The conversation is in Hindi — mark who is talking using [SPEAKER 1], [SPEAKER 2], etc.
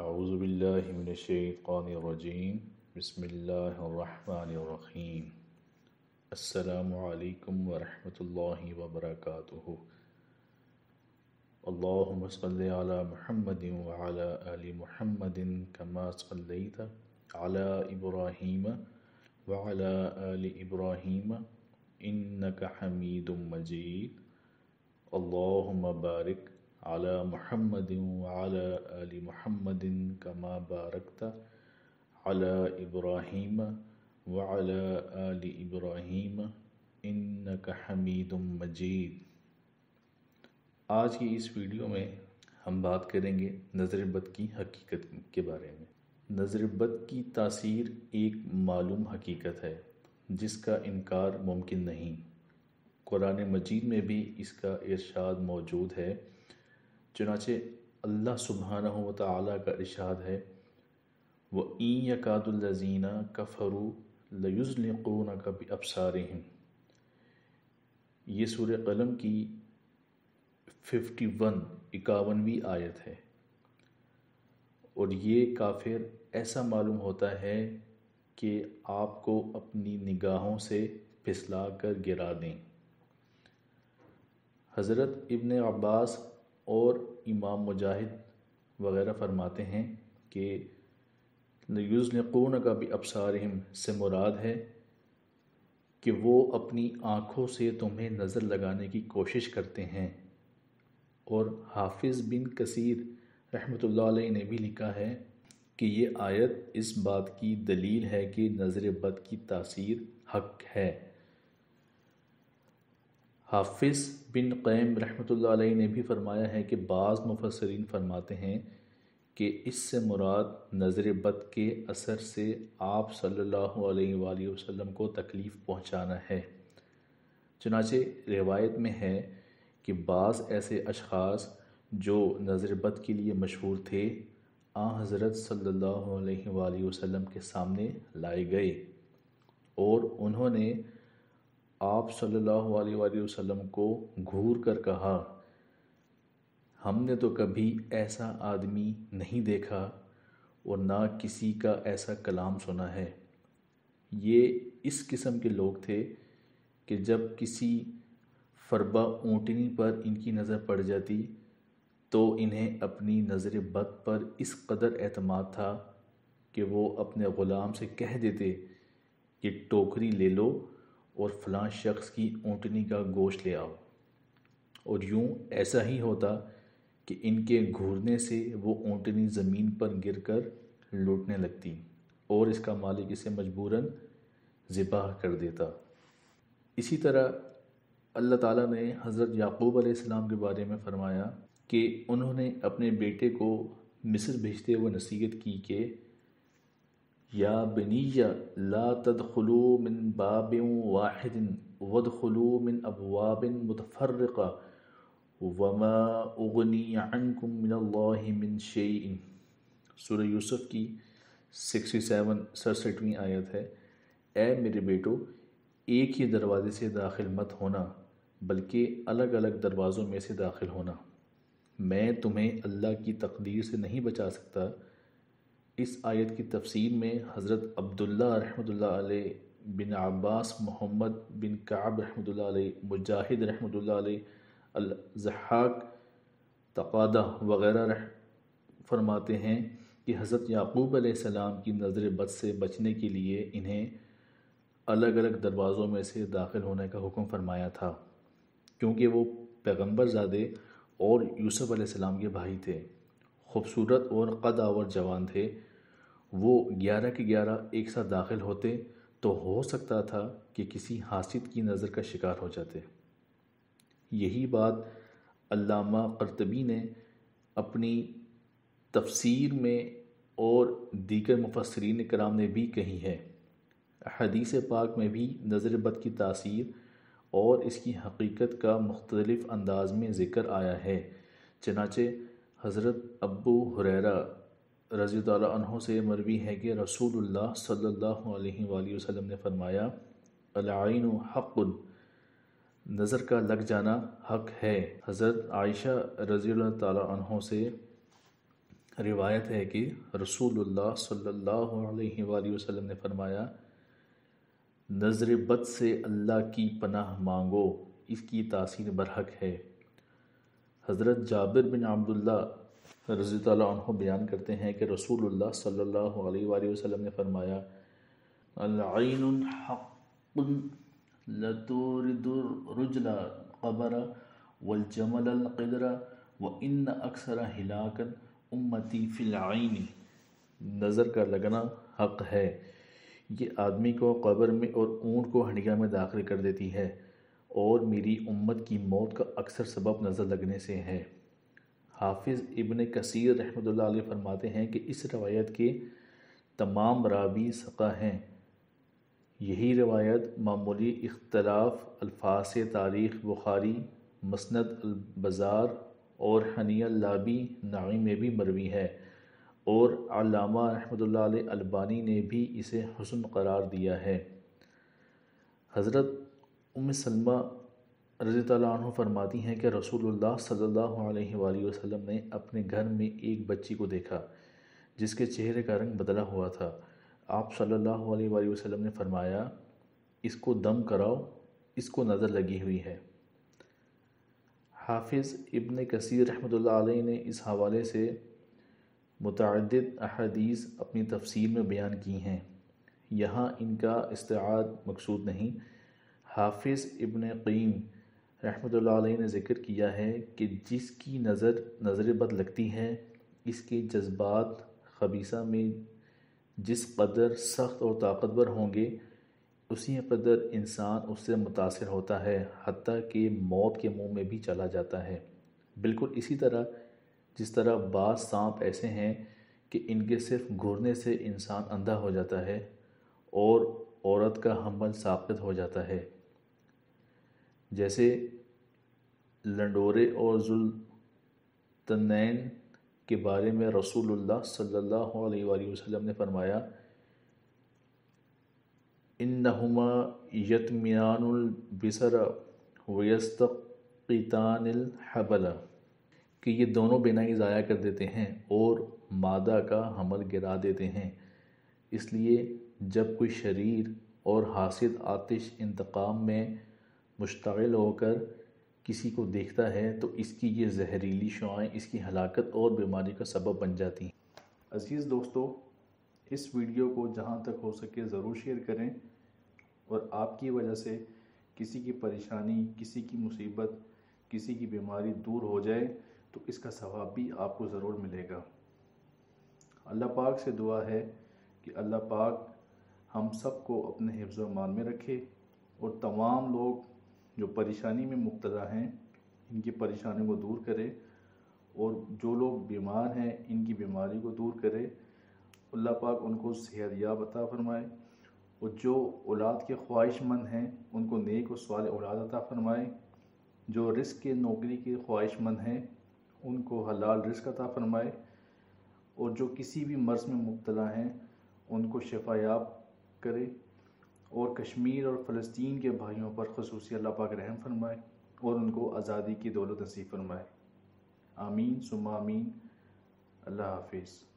[SPEAKER 1] अऊज़बिल्लिमिनशैक़ानिर्रजीम बिस्मिल्लाहिर्रहमानिर्रहीम अस्सलामुअलैकुम वरहमतुल्लाहि वबरकातुहु अल्लाहुम्म सल्लि अला मुहम्मदिन व अला आलि मुहम्मदिन कमा सल्लैता अला इब्राहीम व अला आलि इब्राहीम इन्नका हमीदुम मजीद अल्लाहुम्म बारिक अला मुहम्मदिन व अला आलि मुहम्मदिन कमा बारकता अला इब्राहीम व अला इब्राहीम इन्नका हमीदुम मजीद आज की इस वीडियो में हम बात करेंगे नज़र बद की हकीकत के बारे में। नज़र बद की तासीर एक मालूम हकीकत है, जिसका इनकार मुमकिन नहीं। कुरान मजीद में भी इसका इरशाद मौजूद है। चुनाचे अल्लाह सुबहाना ताला का इरशाद है। व ई यकादुल्लजीना कफरू लयुज़लिक़ून का भी अबसारहम ये सूर्य कलम की फिफ्टी वन इक्यावनवी आयत है। और ये काफिर ऐसा मालूम होता है कि आपको अपनी निगाहों से फिसला कर गिरा दें। हज़रत इब्न अब्बास और इमाम मुजाहिद वगैरह फरमाते हैं कि यूज़नकून का भी अबसारहम से मुराद है कि वो अपनी आँखों से तुम्हें नज़र लगाने की कोशिश करते हैं। और हाफिज़ बिन कसीर रहमतुल्लाह ने भी लिखा है कि ये आयत इस बात की दलील है कि नज़र बद की तासीर हक है। हाफिज़ बिन क़ैम रहमतुल्लाह ने भी फरमाया है कि बाज़ मुफसरीन फरमाते हैं कि इससे मुराद नज़र बद के असर से आप सल्लल्लाहु अलैहि वसल्लम को तकलीफ़ पहुँचाना है। चुनाचे रिवायत में है कि बाज़ ऐसे अशख़ास जो नज़र बद के लिए मशहूर थे, आ हज़रत सल्लल्लाहु अलैहि वसल्लम के सामने लाए गए और उन्होंने आप सल्लल्लाहु अलैहि वसल्लम को घूर कर कहा, हमने तो कभी ऐसा आदमी नहीं देखा और ना किसी का ऐसा कलाम सुना है। ये इस किस्म के लोग थे कि जब किसी फरबा ऊँटनी पर इनकी नज़र पड़ जाती तो इन्हें अपनी नज़र बद पर इस कदर अतमाद था कि वो अपने ग़ुलाम से कह देते कि टोकरी ले लो और फलां शख्स की ऊँटनी का गोश्त ले आओ। और यूँ ऐसा ही होता कि इनके घूरने से वो ऊँटनी ज़मीन पर गिरकर लूटने लगती और इसका मालिक इसे मजबूरन ज़िबा कर देता। इसी तरह अल्लाह ताला ने हज़रत याकूब अलैहिस्सलाम के बारे में फ़रमाया कि उन्होंने अपने बेटे को मिस्र भेजते हुए नसीहत की कि या बनिया, ला तदखलू मिन बाबिन वाहिदिन, वदखलू मिन अबवाबिन मुतफर्रिका, वमा उगनी अनकुम मिनल्लाहि मिन शेइन। सूरह यूसुफ की 67 सड़सठवीं आयत है। ए मेरे बेटो, एक ही दरवाज़े से दाखिल मत होना, बल्कि अलग अलग दरवाज़ों में से दाखिल होना। मैं तुम्हें अल्लाह की तकदीर से नहीं बचा सकता इस आयत की तफसीर में हज़रत अब्दुल्ला रहमतुल्लाह अलैह बिन अब्बास मोहम्मद बिन काब रहमतुल्लाह अलैह, मुजाहिद रहमतुल्लाह अलैह जहाक तकादा वगैरह रह, फरमाते हैं कि हज़रत याकूब सलाम की नज़र बद से बचने के लिए इन्हें अलग अलग दरवाज़ों में से दाखिल होने का हुक्म फरमाया था, क्योंकि वो पैगंबर ज़ादे और यूसुफ सलाम के भाई थे, खूबसूरत और कद आवर जवान थे। वो ग्यारह के ग्यारह एक साथ दाखिल होते तो हो सकता था कि किसी हासिद की नज़र का शिकार हो जाते। यही बात अल्लामा करतबी ने अपनी तफसीर में और दीगर मुफसरीन कराम ने भी कही है। हदीस पाक में भी नज़र बद की तासीर और इसकी हकीकत का मुख्तलिफ़ अंदाज में ज़िक्र आया है। चनाचे हज़रत अबू हुरैरा रज़ी तहों से मरवी है कि रसूलुल्लाह सल्लल्लाहु अलैहि वसल्लम ने फरमाया अलाइन नज़र का लग जाना हक है। हज़रत आयशा रज़ी तहों से रिवायत है कि रसूलुल्लाह सल्लल्लाहु अलैहि वसल्लम ने फरमाया, नज़र बद से अल्लाह की पनाह मांगो, इसकी तासीर बरहक है। हज़रत जाबिर बिन अब्दुल्ला रज़ी तु बयान करते हैं कि रसूलुल्लाह सल्लल्लाहु अलैहि ने फरमाया लतुरजुला कबरा व इन अक्सर हिलाकन उम्मती फ़िलआनी नज़र का लगना हक़ है। ये आदमी को कब्र में और ऊँट को हंडिया में दाखिल कर देती है और मेरी उम्मत की मौत का अक्सर सबब नज़र लगने से है। हाफिज़ इबन कसीर रहमत फरमाते हैं कि इस रवायत के तमाम रावी सक़ा हैं। यही रवायत मामूली इख्तलाफ, अल्फाज तारीख़, बुखारी, मसनद, अलबाज़ार और हनिया लाबी नाई में भी मरवी है और अलामा रहमत अलबानी ने भी इसे हसन करार दिया है। हज़रत उम सलमा रज़ी तु फरमाती हैं कि रसूलुल्लाह सल्लल्लाहु अलैहि वसल्लम ने अपने घर में एक बच्ची को देखा, जिसके चेहरे का रंग बदला हुआ था। आप सल्लल्लाहु अलैहि वसल्लम ने फरमाया, इसको दम कराओ, इसको नज़र लगी हुई है। हाफिज़ इब्न कसीर रहमत ने इस हवाले से मुतद अहदीस अपनी तफसीर में बयान की हैं। यहाँ इनका इस्ताद मकसूद नहीं। हाफिज़ इबन क़ीम रहमत ने ज़िक्र किया है कि जिसकी नज़र नज़र बद लगती है, इसके जज्बात खबीसा में जिस कदर सख्त और ताकतवर होंगे, उसी कदर इंसान उससे मुतासर होता है हती कि मौत के मुँह में भी चला जाता है। बिल्कुल इसी तरह, जिस तरह बाज़ सांप ऐसे हैं कि इनके सिर्फ़ घूरने से इंसान अंधा हो जाता है और औरत का हमल साबित हो जाता है। जैसे लंडोरे और जुल्तनैन के बारे में रसूलुल्लाह सल्लल्लाहु अलैहि वसल्लम ने फरमाया, इन्नहुमा यतमियानुलबिसर वयस्तक़ितानिल कि ये दोनों बिनाई ज़ाया कर देते हैं और मादा का हमल गिरा देते हैं। इसलिए जब कोई शरीर और हासिल आतिश इंतकाम में मुश्तल होकर किसी को देखता है तो इसकी ये जहरीली शुआएँ इसकी हलाकत और बीमारी का सबब बन जाती हैं। अज़ीज़ दोस्तों, इस वीडियो को जहाँ तक हो सके ज़रूर शेयर करें और आपकी वजह से किसी की परेशानी, किसी की मुसीबत, किसी की बीमारी दूर हो जाए तो इसका सवाब भी आपको ज़रूर मिलेगा। अल्लाह पाक से दुआ है कि अल्लाह पाक हम सबको अपने हिफ्ज़ मान में रखे और तमाम लोग जो परेशानी में मुबतला हैं, इनकी परेशानी को दूर करे और जो लोग बीमार हैं, इनकी बीमारी को दूर करे। अल्लाह पाक उनको सेहत याब अता फ़रमाए और जो औलाद के ख्वाहिशमंद हैं, उनको नेक और सवाल औलाद अता फ़रमाए। जो रिस्क के नौकरी के ख्वाहिशमंद हैं, उनको हलाल रिस्क अता फ़रमाए। और जो किसी भी मर्ज़ में मुबतला हैं, उनको शफायाब करे। और कश्मीर और फ़लस्तीन के भाइयों पर खसूस अल्लाह पाक रहम फरमाए और उनको आज़ादी की दौलत नसीब फरमाए। आमीन सुमा आमीन। अल्लाह हाफिज़।